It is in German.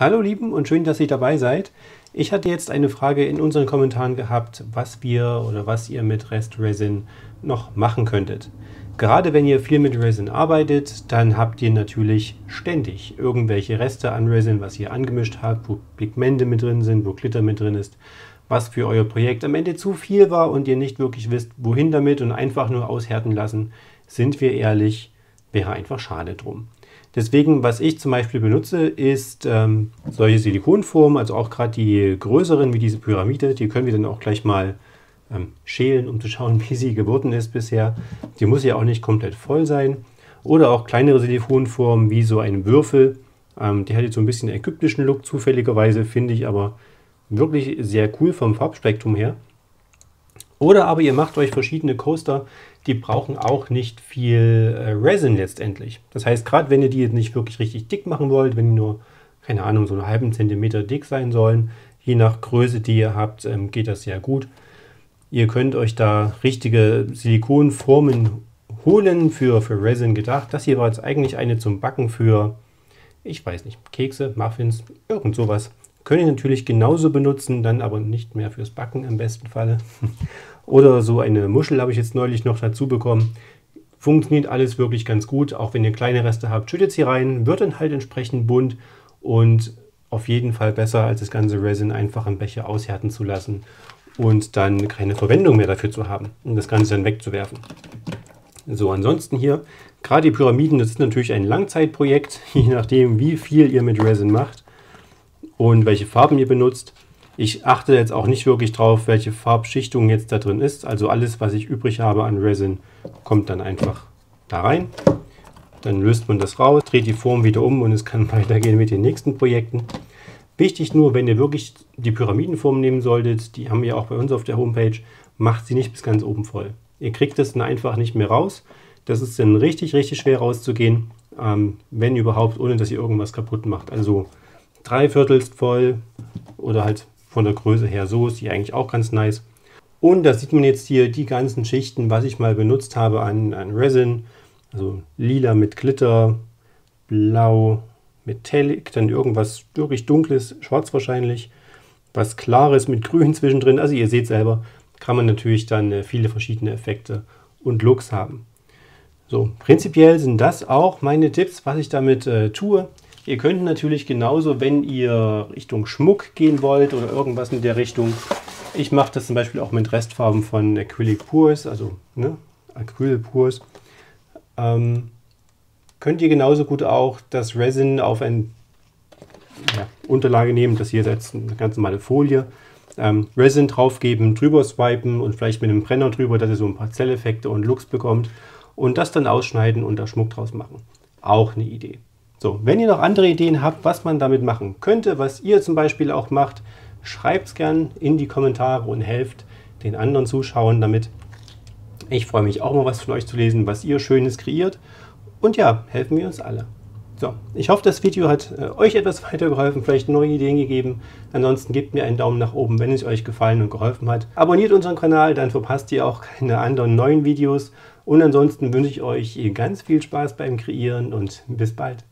Hallo Lieben und schön, dass ihr dabei seid. Ich hatte jetzt eine Frage in unseren Kommentaren gehabt, was wir oder was ihr mit Rest Resin noch machen könntet. Gerade wenn ihr viel mit Resin arbeitet, dann habt ihr natürlich ständig irgendwelche Reste an Resin, was ihr angemischt habt, wo Pigmente mit drin sind, wo Glitter mit drin ist, was für euer Projekt am Ende zu viel war und ihr nicht wirklich wisst, wohin damit und einfach nur aushärten lassen. Sind wir ehrlich, wäre einfach schade drum. Deswegen, was ich zum Beispiel benutze, ist ähm, solche Silikonformen, also auch gerade die größeren wie diese Pyramide, die können wir dann auch gleich mal ähm, schälen, um zu schauen, wie sie geworden ist bisher. Die muss ja auch nicht komplett voll sein. Oder auch kleinere Silikonformen wie so ein Würfel. Ähm, die hat jetzt so ein bisschen ägyptischen Look zufälligerweise, finde ich aber wirklich sehr cool vom Farbspektrum her. Oder aber ihr macht euch verschiedene Coaster, die brauchen auch nicht viel äh, Resin letztendlich. Das heißt, gerade wenn ihr die nicht wirklich richtig dick machen wollt, wenn die nur, keine Ahnung, so einen halben Zentimeter dick sein sollen, je nach Größe, die ihr habt, ähm, geht das sehr gut. Ihr könnt euch da richtige Silikonformen holen für, für Resin gedacht. Das hier war jetzt eigentlich eine zum Backen für, ich weiß nicht, Kekse, Muffins, irgend sowas. Könnt ihr natürlich genauso benutzen, dann aber nicht mehr fürs Backen im besten Falle. Oder so eine Muschel habe ich jetzt neulich noch dazu bekommen. Funktioniert alles wirklich ganz gut. Auch wenn ihr kleine Reste habt, schüttet sie rein, wird dann halt entsprechend bunt und auf jeden Fall besser, als das ganze Resin einfach im Becher aushärten zu lassen und dann keine Verwendung mehr dafür zu haben und das Ganze dann wegzuwerfen. So, ansonsten hier, gerade die Pyramiden, das ist natürlich ein Langzeitprojekt, je nachdem, wie viel ihr mit Resin macht und welche Farben ihr benutzt. Ich achte jetzt auch nicht wirklich drauf, welche Farbschichtung jetzt da drin ist. Also alles, was ich übrig habe an Resin, kommt dann einfach da rein. Dann löst man das raus, dreht die Form wieder um und es kann weitergehen mit den nächsten Projekten. Wichtig nur, wenn ihr wirklich die Pyramidenform nehmen solltet, die haben wir auch bei uns auf der Homepage, macht sie nicht bis ganz oben voll. Ihr kriegt das dann einfach nicht mehr raus. Das ist dann richtig, richtig schwer rauszugehen, ähm, wenn überhaupt, ohne dass ihr irgendwas kaputt macht. Also drei Viertelst voll oder halt von der Größe her so ist die eigentlich auch ganz nice. Und da sieht man jetzt hier die ganzen Schichten, was ich mal benutzt habe an, an Resin. Also lila mit Glitter, blau, Metallic, dann irgendwas wirklich dunkles, schwarz wahrscheinlich, was klares mit grün zwischendrin. Also ihr seht selber, kann man natürlich dann äh, viele verschiedene Effekte und Looks haben. So, prinzipiell sind das auch meine Tipps, was ich damit äh, tue. Ihr könnt natürlich genauso, wenn ihr Richtung Schmuck gehen wollt oder irgendwas in der Richtung. Ich mache das zum Beispiel auch mit Restfarben von Acrylic Pures, also ne, Acryl Pures. Ähm, könnt ihr genauso gut auch das Resin auf eine ja, Unterlage nehmen, das hier jetzt eine ganz normale Folie. Ähm, Resin draufgeben, drüber swipen und vielleicht mit einem Brenner drüber, dass ihr so ein paar Zelleffekte und Looks bekommt. Und das dann ausschneiden und da Schmuck draus machen. Auch eine Idee. So, wenn ihr noch andere Ideen habt, was man damit machen könnte, was ihr zum Beispiel auch macht, schreibt es gern in die Kommentare und helft den anderen Zuschauern damit. Ich freue mich auch mal was von euch zu lesen, was ihr Schönes kreiert. Und ja, helfen wir uns alle. So, ich hoffe, das Video hat äh, euch etwas weitergeholfen, vielleicht neue Ideen gegeben. Ansonsten gebt mir einen Daumen nach oben, wenn es euch gefallen und geholfen hat. Abonniert unseren Kanal, dann verpasst ihr auch keine anderen neuen Videos. Und ansonsten wünsche ich euch ganz viel Spaß beim Kreieren und bis bald.